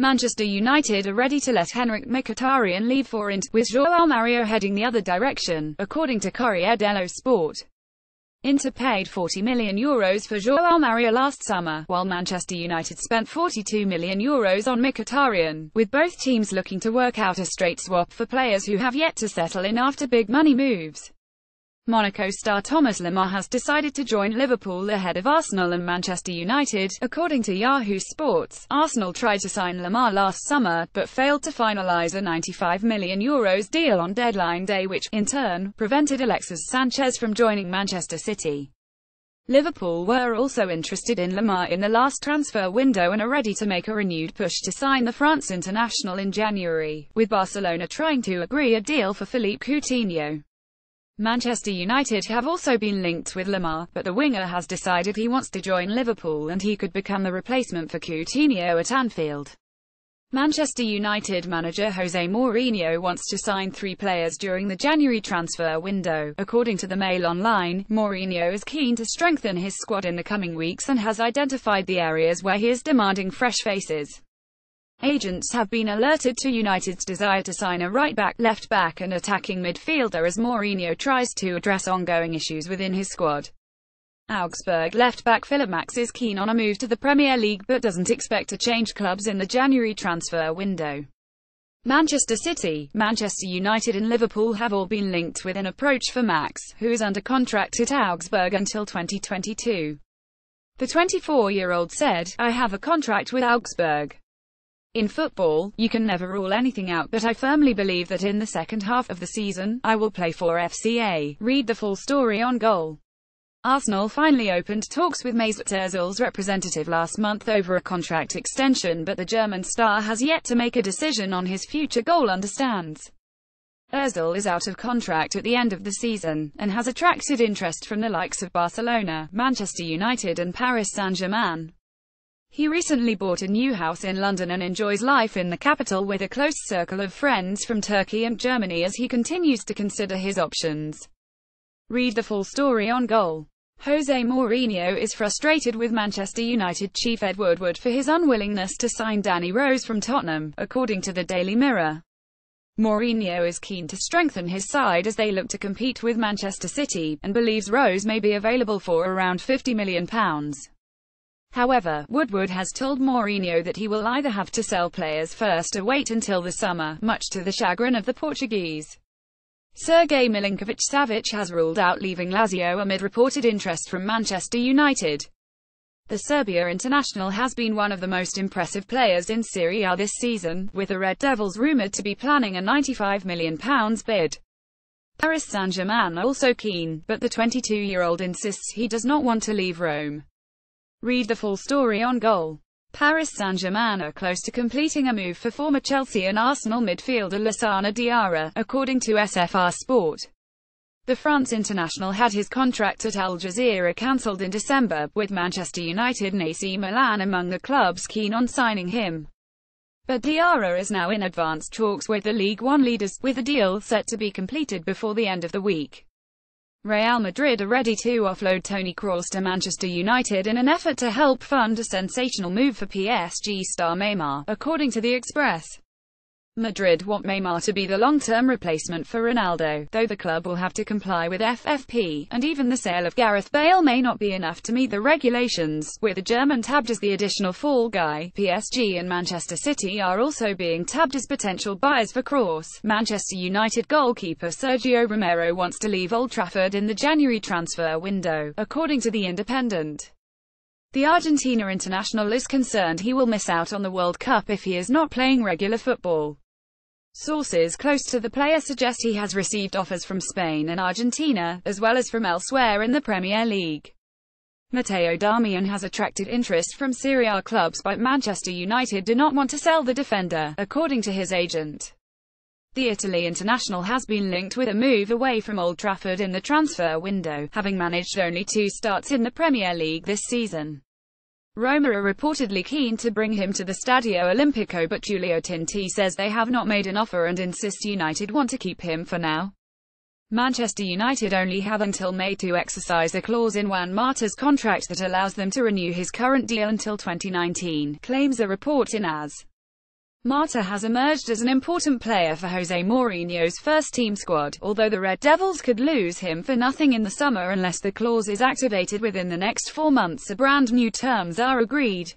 Manchester United are ready to let Henrikh Mkhitaryan leave for Inter, with Joao Mario heading the other direction, according to Corriere dello Sport. Inter paid €40 million Euros for Joao Mario last summer, while Manchester United spent €42 million Euros on Mkhitaryan, with both teams looking to work out a straight swap for players who have yet to settle in after big money moves. Monaco star Thomas Lemar has decided to join Liverpool ahead of Arsenal and Manchester United. According to Yahoo Sports, Arsenal tried to sign Lemar last summer, but failed to finalise a €95 million Euros deal on deadline day which, in turn, prevented Alexis Sanchez from joining Manchester City. Liverpool were also interested in Lemar in the last transfer window and are ready to make a renewed push to sign the France international in January, with Barcelona trying to agree a deal for Philippe Coutinho. Manchester United have also been linked with Lemar, but the winger has decided he wants to join Liverpool and he could become the replacement for Coutinho at Anfield. Manchester United manager Jose Mourinho wants to sign three players during the January transfer window. According to the Mail Online, Mourinho is keen to strengthen his squad in the coming weeks and has identified the areas where he is demanding fresh faces. Agents have been alerted to United's desire to sign a right-back, left-back and attacking midfielder as Mourinho tries to address ongoing issues within his squad. Augsburg left-back Philipp Max is keen on a move to the Premier League but doesn't expect to change clubs in the January transfer window. Manchester City, Manchester United and Liverpool have all been linked with an approach for Max, who is under contract at Augsburg until 2022. The 24-year-old said, I have a contract with Augsburg. In football, you can never rule anything out but I firmly believe that in the second half of the season, I will play for FCA. Read the full story on goal. Arsenal finally opened talks with Mesut Ozil's representative last month over a contract extension but the German star has yet to make a decision on his future goal understands. Ozil is out of contract at the end of the season, and has attracted interest from the likes of Barcelona, Manchester United and Paris Saint-Germain. He recently bought a new house in London and enjoys life in the capital with a close circle of friends from Turkey and Germany as he continues to consider his options. Read the full story on goal. Jose Mourinho is frustrated with Manchester United chief Ed Woodward for his unwillingness to sign Danny Rose from Tottenham, according to the Daily Mirror. Mourinho is keen to strengthen his side as they look to compete with Manchester City, and believes Rose may be available for around £50 million. However, Woodward has told Mourinho that he will either have to sell players first or wait until the summer, much to the chagrin of the Portuguese. Sergej Milinkovic-Savic has ruled out leaving Lazio amid reported interest from Manchester United. The Serbia international has been one of the most impressive players in Serie A this season, with the Red Devils rumoured to be planning a £95 million bid. Paris Saint-Germain also keen, but the 22-year-old insists he does not want to leave Rome. Read the full story on goal. Paris Saint-Germain are close to completing a move for former Chelsea and Arsenal midfielder Lassana Diarra, according to SFR Sport. The France international had his contract at Al Jazeera cancelled in December, with Manchester United and AC Milan among the clubs keen on signing him. But Diarra is now in advanced talks with the League One leaders, with the deal set to be completed before the end of the week. Real Madrid are ready to offload Toni Kroos to Manchester United in an effort to help fund a sensational move for PSG star Neymar, according to The Express. Madrid want Neymar to be the long-term replacement for Ronaldo, though the club will have to comply with FFP, and even the sale of Gareth Bale may not be enough to meet the regulations, with the German tabbed as the additional fall guy. PSG and Manchester City are also being tabbed as potential buyers for Kroos. Manchester United goalkeeper Sergio Romero wants to leave Old Trafford in the January transfer window, according to The Independent. The Argentina international is concerned he will miss out on the World Cup if he is not playing regular football. Sources close to the player suggest he has received offers from Spain and Argentina, as well as from elsewhere in the Premier League. Matteo Darmian has attracted interest from Serie A clubs but Manchester United do not want to sell the defender, according to his agent. The Italy international has been linked with a move away from Old Trafford in the transfer window, having managed only two starts in the Premier League this season. Roma are reportedly keen to bring him to the Stadio Olimpico but Giulio Tinti says they have not made an offer and insist United want to keep him for now. Manchester United only have until May to exercise a clause in Juan Mata's contract that allows them to renew his current deal until 2019, claims a report in AS. Mata has emerged as an important player for Jose Mourinho's first-team squad, although the Red Devils could lose him for nothing in the summer unless the clause is activated within the next four months or brand new terms are agreed.